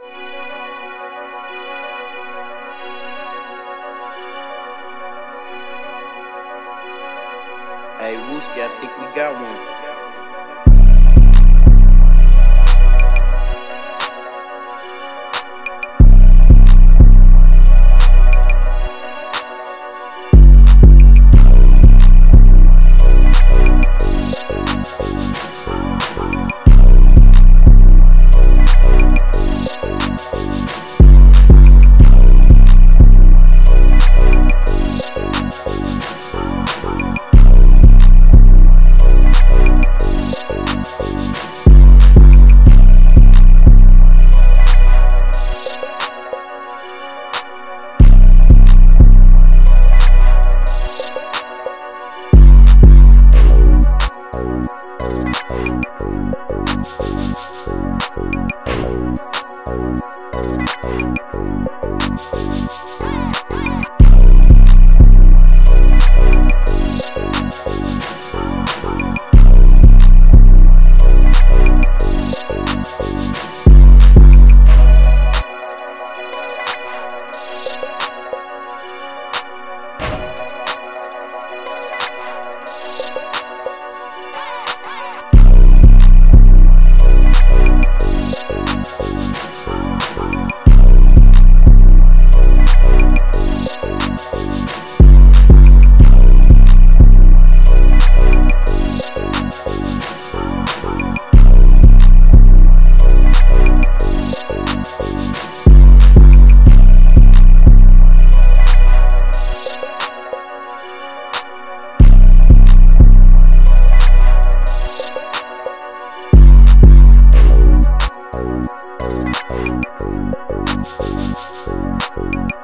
Hey, Wooski, I think we got one. Hey! Thank